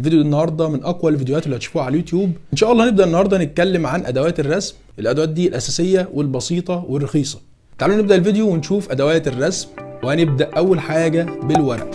الفيديو النهارده من أقوى الفيديوهات اللي هتشوفوها على اليوتيوب. إن شاء الله هنبدأ النهارده نتكلم عن أدوات الرسم الأدوات دي الأساسية والبسيطة والرخيصة. تعالوا نبدأ الفيديو ونشوف أدوات الرسم وهنبدأ أول حاجة بالورق.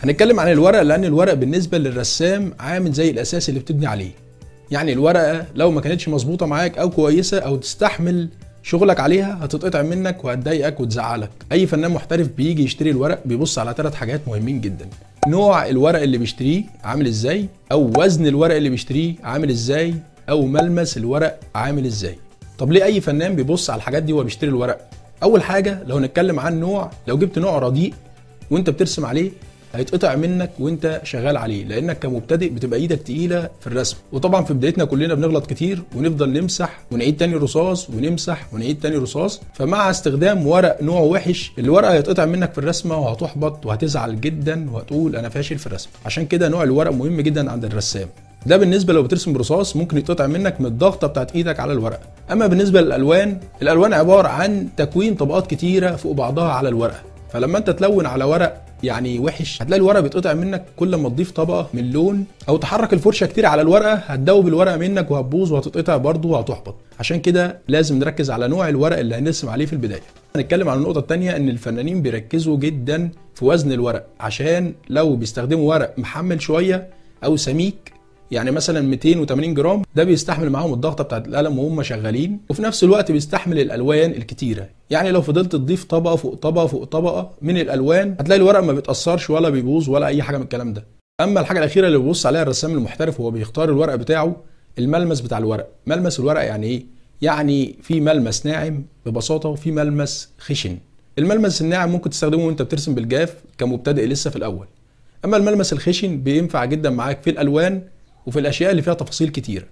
هنتكلم عن الورق لأن الورق بالنسبة للرسام عامل زي الأساس اللي بتبني عليه. يعني الورقة لو ما كانتش مظبوطة معاك أو كويسة أو تستحمل شغلك عليها هتتقطع منك وهتضايقك وتزعلك. أي فنان محترف بيجي يشتري الورق بيبص على ثلاث حاجات مهمين جدا. نوع الورق اللي بيشتريه عامل إزاي؟ أو وزن الورق اللي بيشتريه عامل إزاي؟ أو ملمس الورق عامل إزاي؟ طب ليه أي فنان بيبص على الحاجات دي وهو بيشتري الورق؟ أول حاجة لو نتكلم عن نوع لو جبت نوع رديء وأنت بترسم عليه هيتقطع منك وانت شغال عليه لانك كمبتدئ بتبقى إيدك تقيلة في الرسم. وطبعا في بدايتنا كلنا بنغلط كتير ونفضل نمسح ونعيد تاني رصاص ونمسح ونعيد تاني رصاص. فمع استخدام ورق نوع وحش الورقة هيتقطع منك في الرسمة وهتحبط وهتزعل جدا وهتقول أنا فاشل في الرسم. عشان كده نوع الورق مهم جدا عند الرسام. ده بالنسبة لو بترسم برصاص ممكن يتقطع منك من الضغطة بتاعت إيدك على الورقة. أما بالنسبة للألوان الألوان عبارة عن تكوين طبقات كتيرة فوق بعضها على الورقة. فلما انت تلون على ورق يعني وحش هتلاقي الورقه بيتقطع منك. كل ما تضيف طبقة من لون أو تحرك الفرشة كتير على الورقة هتدوب الورقه منك وهتبوظ وهتتقطع برضه وهتحبط. عشان كده لازم نركز على نوع الورق اللي هنرسم عليه في البداية. هنتكلم عن النقطة الثانية إن الفنانين بيركزوا جدا في وزن الورق عشان لو بيستخدموا ورق محمل شوية أو سميك يعني مثلا 280 جرام ده بيستحمل معاهم الضغطة بتاعت القلم وهم شغالين وفي نفس الوقت بيستحمل الألوان الكتيرة. يعني لو فضلت تضيف طبقة فوق طبقة فوق طبقة من الألوان هتلاقي الورق ما بيتأثرش ولا بيبوظ ولا أي حاجة من الكلام ده. أما الحاجة الأخيرة اللي بيبص عليها الرسام المحترف وهو بيختار الورق بتاعه الملمس بتاع الورق. ملمس الورق يعني إيه؟ يعني في ملمس ناعم ببساطة وفي ملمس خشن. الملمس الناعم ممكن تستخدمه وأنت بترسم بالجاف كمبتدئ لسه في الأول. أما الملمس الخشن بينفع جدا معاك في الألوان وفي الأشياء اللي فيها تفاصيل كتيرة.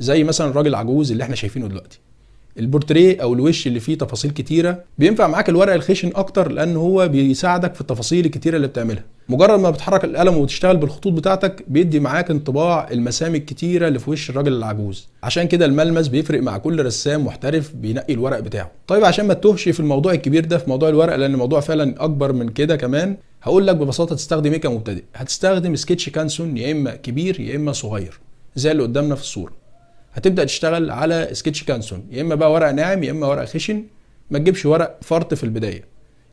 زي مثلا الراجل العجوز اللي إحنا شايفينه دلوقتي. البورتريه أو الوش اللي فيه تفاصيل كتيرة بينفع معاك الورق الخشن أكتر لأن هو بيساعدك في التفاصيل الكتيرة اللي بتعملها. مجرد ما بتحرك القلم وتشتغل بالخطوط بتاعتك بيدي معاك انطباع المسام الكتيرة اللي في وش الراجل العجوز. عشان كده الملمس بيفرق مع كل رسام محترف بينقي الورق بتاعه. طيب عشان ما تتوهش في الموضوع الكبير ده في موضوع الورق لأن الموضوع فعلا أكبر من كده كمان هقول لك ببساطة تستخدم إيه كمبتدئ؟ هتستخدم sketch Canson يا إما كبير يا إما صغير زي اللي قدامنا في الصورة. هتبدأ تشتغل على sketch Canson يا إما بقى ورق ناعم يا إما ورق خشن ما تجيبش ورق فرط في البداية.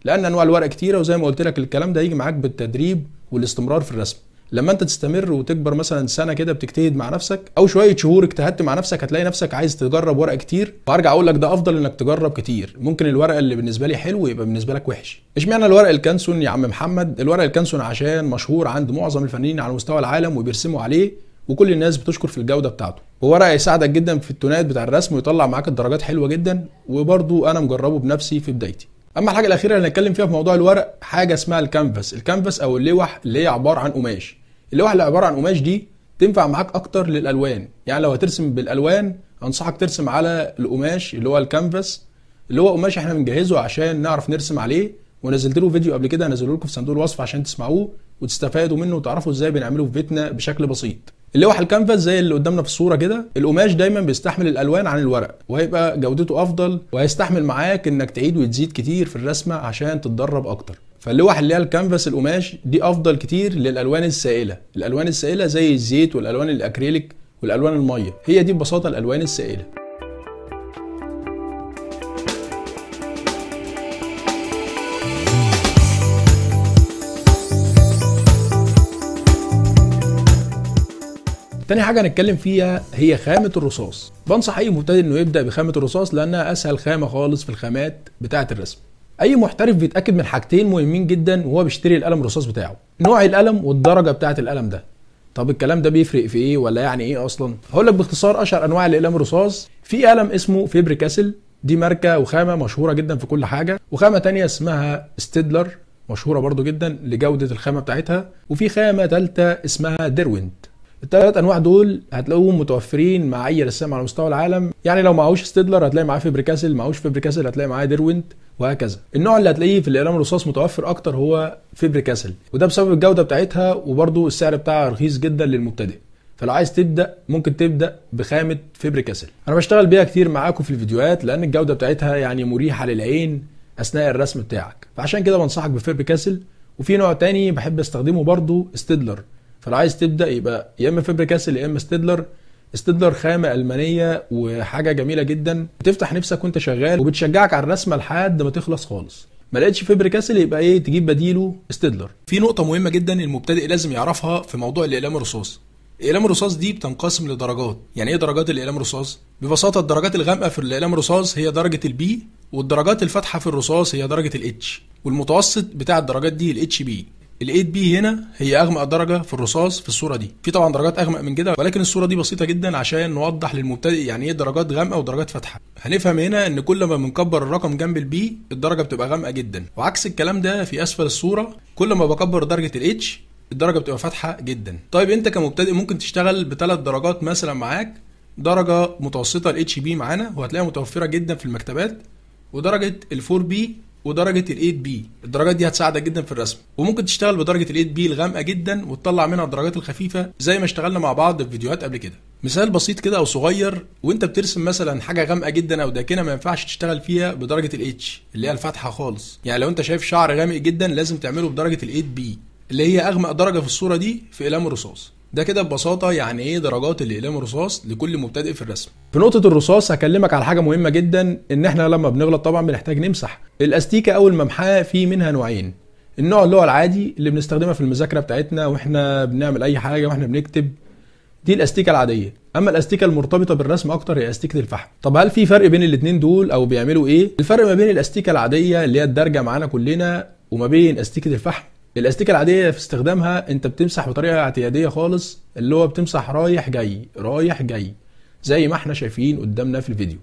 لأن أنواع الورق كتيرة وزي ما قلت لك الكلام ده يجي معاك بالتدريب والاستمرار في الرسم. لما انت تستمر وتكبر مثلا سنة كده بتجتهد مع نفسك أو شوية شهور اجتهدت مع نفسك هتلاقي نفسك عايز تجرب ورق كتير. وارجع أقول لك ده أفضل إنك تجرب كتير. ممكن الورق اللي بالنسبة لي حلو يبقى بالنسبة لك وحش. اشمعنى الورق ال Canson يا عم محمد؟ الورق ال Canson عشان مشهور عند معظم الفنانين على مستوى العالم وبيرسموا عليه وكل الناس بتشكر في الجودة بتاعته. وورق هيساعدك جدا في ال tone ات بتاع الرسم ويطلع معاك الدرجات حلوة جدا وبرضو أنا مجربه بنفسي في بدايتي. أما الحاجة الأخيرة اللي هنتكلم فيها في موضوع الورق حاجة اسمها ال canvas. ال canvas أو اللوح اللي هي عبارة عن قماش. اللوح اللي عبارة عن قماش دي تنفع معاك أكتر للألوان. يعني لو هترسم بالألوان أنصحك ترسم على القماش اللي هو الكانفاس اللي هو قماش إحنا بنجهزه عشان نعرف نرسم عليه. ونزلت له فيديو قبل كده هنزله لكم في صندوق الوصف عشان تسمعوه وتستفادوا منه وتعرفوا إزاي بنعمله في بيتنا بشكل بسيط. اللوح الكانفاس زي اللي قدامنا في الصورة كده القماش دايما بيستحمل الألوان عن الورق وهيبقى جودته أفضل وهيستحمل معاك إنك تعيد وتزيد كتير في الرسمة عشان تتدرب أكتر. فاللوح اللي هي الكانفاس القماش دي أفضل كتير للألوان السائلة. الألوان السائلة زي الزيت والألوان الأكريليك والألوان المية. هي دي ببساطة الألوان السائلة. تاني حاجة هنتكلم فيها هي خامة الرصاص. بنصح أي مبتدئ إنه يبدأ بخامة الرصاص لأنها أسهل خامة خالص في الخامات بتاعة الرسم. أي محترف بيتأكد من حاجتين مهمين جدا وهو بيشتري القلم الرصاص بتاعه. نوع القلم والدرجة بتاعة القلم ده. طب الكلام ده بيفرق في إيه ولا يعني إيه أصلا؟ هقول لك باختصار أشهر أنواع الاقلام الرصاص. في قلم اسمه Faber-Castell. دي ماركة وخامة مشهورة جدا في كل حاجة. وخامة تانية اسمها Staedtler مشهورة برضو جدا لجودة الخامة بتاعتها. وفي خامة ثالثه اسمها Derwent. الثلاث أنواع دول هتلاقوهم متوفرين مع أي رسام على مستوى العالم. يعني لو معهوش Staedtler هتلاقي معاه Faber-Castell معهوش Faber-Castell هتلاقي معاه Derwent وهكذا. النوع اللي هتلاقيه في الاقلام الرصاص متوفر أكتر هو Faber-Castell وده بسبب الجودة بتاعتها وبرده السعر بتاعها رخيص جدا للمبتدئ. فلو عايز تبدأ ممكن تبدأ بخامة Faber-Castell أنا بشتغل بيها كتير معاكم في الفيديوهات لأن الجودة بتاعتها يعني مريحة للعين أثناء الرسم بتاعك. فعشان كده بنصحك ب Faber-Castell وفي نوع تاني بحب أستخدمه برضو Staedtler. فلو عايز تبدأ يبقى يا إما Faber-Castell يا إما Staedtler Staedtler خامة ألمانية وحاجة جميلة جدا. بتفتح نفسك وأنت شغال وبتشجعك على الرسمة لحد ما تخلص خالص. ما لقيتش Faber-Castell يبقى إيه؟ تجيب بديله Staedtler في نقطة مهمة جدا المبتدئ لازم يعرفها في موضوع الاقلام الرصاص. اقلام الرصاص دي بتنقسم لدرجات. يعني إيه درجات الاقلام الرصاص؟ ببساطة الدرجات الغامقة في الاقلام الرصاص هي درجة ال B والدرجات الفاتحة في الرصاص هي درجة ال H والمتوسط بتاع الدرجات دي ال HB ال8 B هنا هي أغمق درجة في الرصاص في الصورة دي. في طبعا درجات أغمق من كده ولكن الصورة دي بسيطة جدا عشان نوضح للمبتدئ يعني إيه درجات غامقة ودرجات فاتحة. هنفهم هنا إن كل ما بنكبر الرقم جنب ال B الدرجة بتبقى غامقة جدا. وعكس الكلام ده في أسفل الصورة كل ما بكبر درجة ال H الدرجة بتبقى فاتحة جدا. طيب أنت كمبتدئ ممكن تشتغل بثلاث درجات مثلا معاك. درجة متوسطة ال HB معانا وهتلاقيها متوفرة جدا في المكتبات. ودرجة ال4 B ودرجة ال8 B الدرجات دي هتساعدك جدا في الرسم. وممكن تشتغل بدرجة ال8 B الغامقة جدا وتطلع منها الدرجات الخفيفة زي ما اشتغلنا مع بعض في فيديوهات قبل كده. مثال بسيط كده أو صغير وأنت بترسم مثلا حاجة غامقة جدا أو داكنة ما ينفعش تشتغل فيها بدرجة ال H اللي هي الفاتحة خالص. يعني لو أنت شايف شعر غامق جدا لازم تعمله بدرجة ال8 B اللي هي أغمق درجة في الصورة دي في اقلام الرصاص. ده كده ببساطة يعني إيه درجات الاقلام الرصاص لكل مبتدئ في الرسم. في نقطة الرصاص هكلمك على حاجة مهمة جدا إن إحنا لما بنغلط طبعا بنحتاج نمسح. الأستيكة أو الممحاه في منها نوعين. النوع اللي هو العادي اللي بنستخدمها في المذاكرة بتاعتنا وإحنا بنعمل أي حاجة وإحنا بنكتب دي الأستيكة العادية. أما الأستيكة المرتبطة بالرسم أكتر هي أستيكة الفحم. طب هل في فرق بين الاثنين دول أو بيعملوا إيه؟ الفرق ما بين الأستيكة العادية اللي هي الدارجة معانا كلنا وما بين أستيكة الفحم الأستيكة العادية في استخدامها أنت بتمسح بطريقة اعتيادية خالص اللي هو بتمسح رايح جاي رايح جاي زي ما إحنا شايفين قدامنا في الفيديو.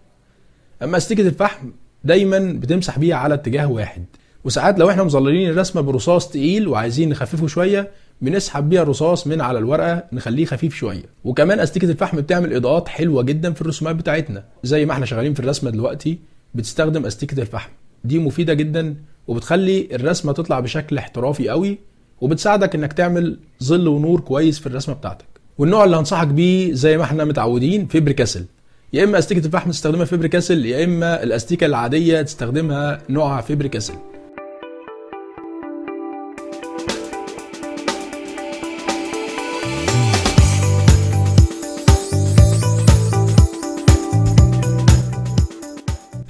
أما أستيكة الفحم دايما بتمسح بيها على اتجاه واحد وساعات لو إحنا مظللين الرسمة برصاص تقيل وعايزين نخففه شوية بنسحب بيها الرصاص من على الورقة نخليه خفيف شوية. وكمان أستيكة الفحم بتعمل إضاءات حلوة جدا في الرسومات بتاعتنا زي ما إحنا شغالين في الرسمة دلوقتي بتستخدم أستيكة الفحم. دي مفيدة جدا وبتخلي الرسمة تطلع بشكل احترافي قوي وبتساعدك إنك تعمل ظل ونور كويس في الرسمة بتاعتك. والنوع اللي هنصحك بيه زي ما إحنا متعودين فيبريكاسل يا إما أستيكة الفحم تستخدمها Faber-Castell يا إما الأستيكة العادية تستخدمها نوعها Faber-Castell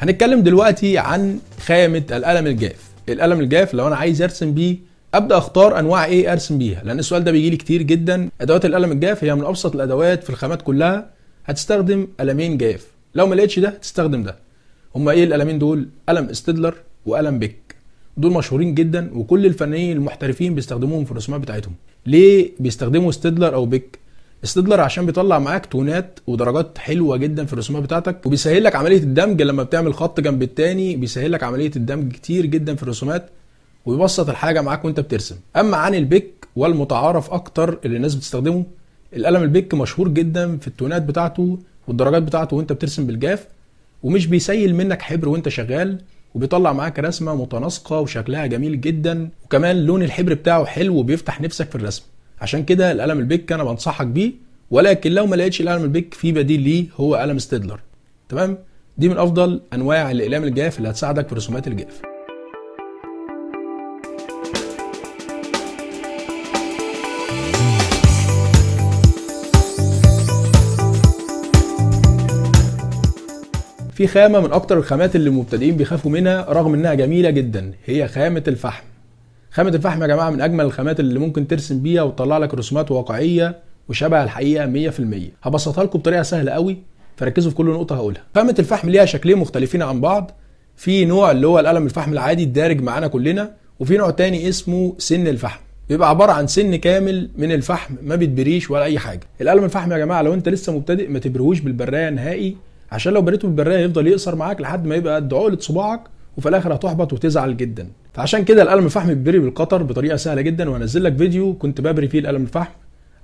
هنتكلم دلوقتي عن خامة القلم الجاف. القلم الجاف لو أنا عايز أرسم بيه أبدأ أختار أنواع إيه أرسم بيها. لأن السؤال ده بيجي لي كتير جدا. أدوات القلم الجاف هي من أبسط الأدوات في الخامات كلها. هتستخدم قلمين جاف. لو ما لقيتش ده تستخدم ده. هما إيه القلمين دول؟ قلم Staedtler وقلم Bic. دول مشهورين جدا وكل الفنانين المحترفين بيستخدموهم في الرسومات بتاعتهم. ليه بيستخدموا Staedtler أو Bic؟ Staedtler عشان بيطلع معاك tone ات ودرجات حلوة جدا في الرسومات بتاعتك وبيسهل لك عملية الدمج لما بتعمل خط جنب التاني بيسهل لك عملية الدمج كتير جدا في الرسومات ويبسط الحاجة معاك وانت بترسم. أما عن ال Bic والمتعارف أكتر اللي الناس بتستخدمه القلم ال Bic مشهور جدا في ال tone ات بتاعته والدرجات بتاعته وانت بترسم بالجاف ومش بيسيل منك حبر وانت شغال وبيطلع معاك رسمة متناسقة وشكلها جميل جدا وكمان لون الحبر بتاعه حلو وبيفتح نفسك في الرسم. عشان كده القلم ال Bic أنا بنصحك بيه ولكن لو ما لقيتش القلم ال Bic في بديل ليه هو قلم Staedtler. تمام؟ دي من أفضل أنواع الاقلام الجاف اللي هتساعدك في رسومات الجاف. في خامة من أكتر الخامات اللي المبتدئين بيخافوا منها رغم إنها جميلة جدا هي خامة الفحم. خامة الفحم يا جماعة من أجمل الخامات اللي ممكن ترسم بيها وتطلع لك رسومات واقعية وشبه الحقيقة 100%. هبسطها لكم بطريقة سهلة قوي فركزوا في كل نقطة هقولها. خامة الفحم ليها شكلين مختلفين عن بعض. في نوع اللي هو القلم الفحم العادي الدارج معانا كلنا وفي نوع تاني اسمه سن الفحم. بيبقى عبارة عن سن كامل من الفحم ما بيتبريش ولا أي حاجة القلم الفحم يا جماعة لو أنت لسه مبتدئ ما تبرهوش بالبراية نهائي عشان لو بريته بالبراية يفضل يقصر معاك لحد ما يبقى قد عقلة صباعك وفي الآخر هتحبط وتزعل جدا. فعشان كده القلم الفحم بيتبري بالقطر بطريقة سهلة جدا. وهنزل لك فيديو كنت ببري فيه القلم الفحم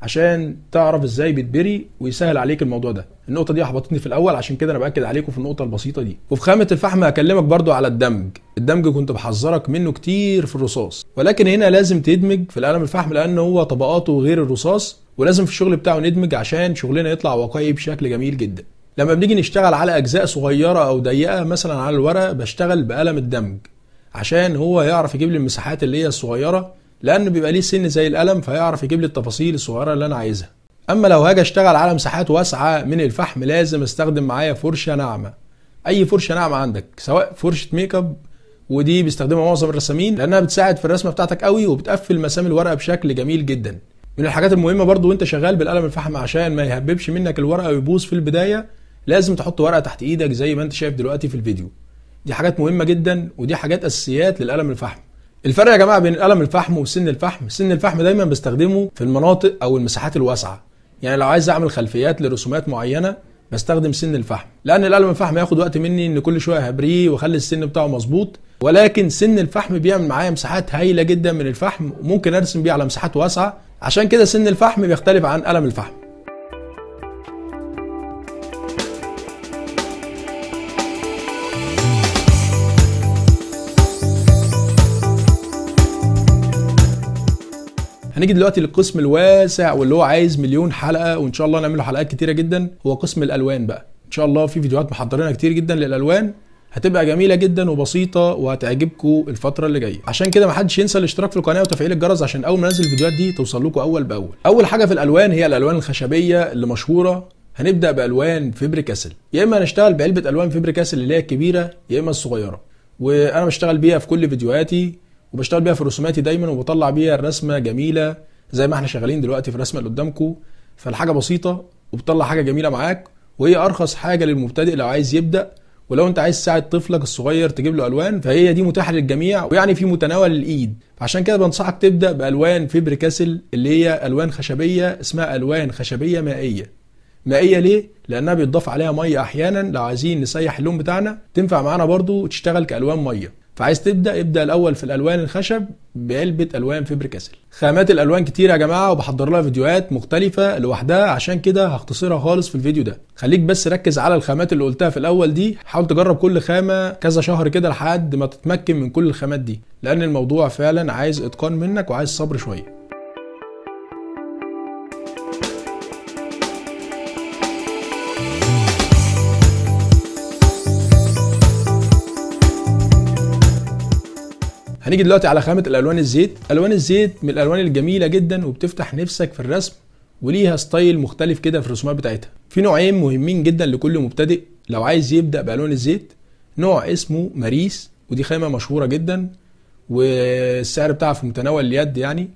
عشان تعرف إزاي بتبري ويسهل عليك الموضوع ده. النقطة دي أحبطتني في الأول عشان كده أنا بأكد عليكم في النقطة البسيطة دي. وفي خامة الفحم هكلمك برضو على الدمج. الدمج كنت بحذرك منه كتير في الرصاص. ولكن هنا لازم تدمج في القلم الفحم لأن هو طبقاته غير الرصاص ولازم في الشغل بتاعه ندمج عشان شغلنا يطلع واقعي بشكل جميل جدا. لما بنيجي نشتغل على أجزاء صغيرة أو ضيقة مثلا على الورق بشتغل بقلم الدمج عشان هو يعرف يجيب لي المساحات اللي هي الصغيرة لأن بيبقى ليه سن زي القلم فيعرف يجيب لي التفاصيل الصغيرة اللي أنا عايزها. أما لو هاجي أشتغل على مساحات واسعة من الفحم لازم أستخدم معايا فرشة ناعمة. أي فرشة ناعمة عندك سواء فرشة make up ودي بيستخدمها معظم الرسامين لأنها بتساعد في الرسمة بتاعتك قوي وبتقفل مسام الورقة بشكل جميل جدا. من الحاجات المهمة برضو وأنت شغال بالقلم الفحم عشان ما يهببش منك الورقة ويبوظ في البداية لازم تحط ورقة تحت إيدك زي ما انت شايف دلوقتي في الفيديو. دي حاجات مهمة جدا ودي حاجات أساسيات للقلم الفحم. الفرق يا جماعة بين قلم الفحم وسن الفحم. سن الفحم دايما بستخدمه في المناطق أو المساحات الواسعة. يعني لو عايز أعمل خلفيات لرسومات معينة بستخدم سن الفحم. لأن القلم الفحم ياخد وقت مني إن كل شوية هبريه وأخلي السن بتاعه مظبوط ولكن سن الفحم بيعمل معايا مساحات هايلة جدا من الفحم وممكن أرسم بيه على مساحات واسعة. عشان كده سن الفحم بيختلف عن قلم الفحم. هنيجي دلوقتي للقسم الواسع واللي هو عايز مليون حلقة وإن شاء الله نعمل له حلقات كتيرة جدا. هو قسم الألوان بقى. إن شاء الله في فيديوهات محضرينها كتير جدا للألوان. هتبقى جميلة جدا وبسيطة وهتعجبكم الفترة اللي جاية. عشان كده محدش ينسى الاشتراك في القناة وتفعيل الجرس عشان أول ما انزل الفيديوهات دي توصل لكم أول بأول. أول حاجة في الألوان هي الألوان الخشبية اللي مشهورة. هنبدأ بألوان Faber-Castell. يا إما هنشتغل بعلبة ألوان Faber-Castell اللي هي الكبيرة يا إما الصغيرة. وأنا بشتغل بيها في كل فيديوهاتي. وبشتغل بيها في رسوماتي دايما وبطلع بيها الرسمه جميلة زي ما إحنا شغالين دلوقتي في الرسمة اللي قدامكم فالحاجة بسيطة وبتطلع حاجة جميلة معاك وهي أرخص حاجة للمبتدئ لو عايز يبدأ ولو انت عايز تساعد طفلك الصغير تجيب له ألوان فهي دي متاحة للجميع ويعني في متناول الإيد. فعشان كده بنصحك تبدأ بألوان Faber-Castell اللي هي ألوان خشبية اسمها ألوان خشبية مائية. مائية ليه؟ لأنها بيتضاف عليها مية أحيانا. لو عايزين نسيح اللون بتاعنا تنفع معانا برضو تشتغل كألوان مية. فعايز تبدأ ابدأ الأول في الألوان الخشب بعلبة ألوان Faber-Castell خامات الألوان كتير يا جماعة وبحضر لها فيديوهات مختلفة لوحدها. عشان كده هختصرها خالص في الفيديو ده. خليك بس ركز على الخامات اللي قلتها في الأول دي. حاول تجرب كل خامة كذا شهر كده لحد ما تتمكن من كل الخامات دي لأن الموضوع فعلا عايز إتقان منك وعايز صبر شوية. هنيجي دلوقتي على خامة الألوان الزيت. ألوان الزيت من الألوان الجميلة جدا وبتفتح نفسك في الرسم وليها ستايل مختلف كده في الرسومات بتاعتها. في نوعين مهمين جدا لكل مبتدئ لو عايز يبدأ بألوان الزيت. نوع اسمه ماريس ودي خامة مشهورة جدا والسعر بتاعها في متناول اليد يعني.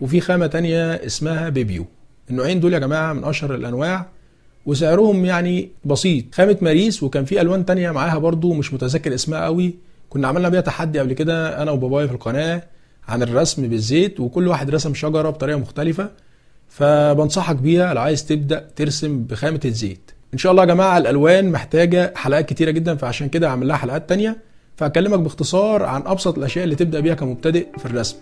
وفي خامة تانية اسمها بيبيو. النوعين دول يا جماعة من أشهر الأنواع وسعرهم يعني بسيط. خامة ماريس وكان في ألوان تانية معاها برضو مش متذكر اسمها قوي. كنا عملنا بيها تحدي قبل كده أنا وبابايا في القناة عن الرسم بالزيت وكل واحد رسم شجرة بطريقة مختلفة. فبنصحك بيها لو عايز تبدأ ترسم بخامة الزيت. إن شاء الله يا جماعة الألوان محتاجة حلقات كتيرة جدا فعشان كده هعمل لها حلقات تانية. فهكلمك باختصار عن أبسط الأشياء اللي تبدأ بيها كمبتدئ في الرسم.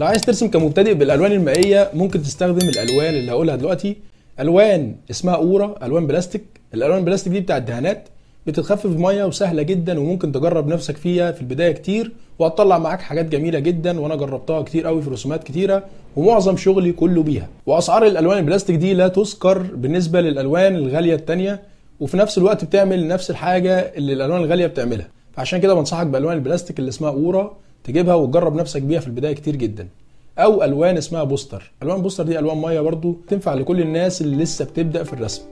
لو عايز ترسم كمبتدئ بالألوان المائية ممكن تستخدم الألوان اللي هقولها دلوقتي. ألوان اسمها أورا ألوان بلاستيك. الألوان البلاستيك دي بتاع الدهانات بتتخفف بمية وسهلة جدا وممكن تجرب نفسك فيها في البداية كتير وهتطلع معاك حاجات جميلة جدا وأنا جربتها كتير قوي في رسومات كتيرة ومعظم شغلي كله بيها. وأسعار الألوان البلاستيك دي لا تذكر بالنسبة للألوان الغالية التانية وفي نفس الوقت بتعمل نفس الحاجة اللي الألوان الغالية بتعملها. فعشان كده بنصحك بألوان البلاستيك اللي اسمها أورا تجيبها وتجرب نفسك بيها في البداية كتير جدا. أو ألوان اسمها poster. ألوان poster دي ألوان مية برضو تنفع لكل الناس اللي لسه بتبدأ في الرسم.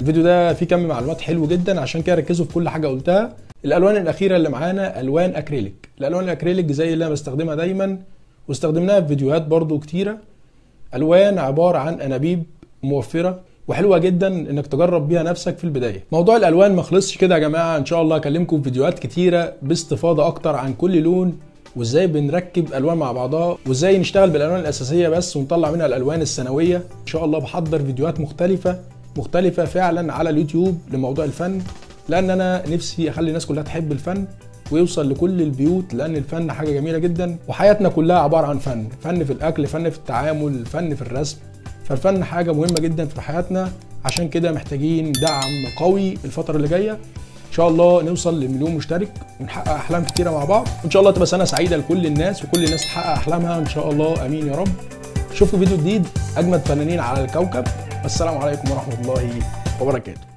الفيديو ده فيه كم معلومات حلو جدا عشان كده ركزوا في كل حاجة قلتها. الألوان الأخيرة اللي معانا ألوان أكريليك. الألوان الأكريليك زي اللي أنا بستخدمها دايما. واستخدمناها في فيديوهات برضو كتيرة. ألوان عبارة عن أنابيب موفرة وحلوة جدا إنك تجرب بيها نفسك في البداية. موضوع الألوان ما خلصش كده يا جماعة. إن شاء الله أكلمكم في فيديوهات كتيرة باستفاضة أكتر عن كل لون وإزاي بنركب ألوان مع بعضها وإزاي نشتغل بالألوان الأساسية بس ونطلع منها الألوان الثانويه إن شاء الله بحضر فيديوهات مختلفة مختلفة فعلا على اليوتيوب لموضوع الفن لأن أنا نفسي أخلي الناس كلها تحب الفن. ويوصل لكل البيوت لأن الفن حاجة جميلة جدا. وحياتنا كلها عبارة عن فن فن في الأكل فن في التعامل فن في الرسم. فالفن حاجة مهمة جدا في حياتنا. عشان كده محتاجين دعم قوي الفترة اللي جاية. إن شاء الله نوصل لمليون مشترك ونحقق أحلام كتيرة مع بعض. وإن شاء الله تبقى سنة سعيدة لكل الناس وكل الناس تحقق أحلامها. إن شاء الله آمين يا رب. شوفوا فيديو جديد أجمد فنانين على الكوكب. والسلام عليكم ورحمة الله وبركاته.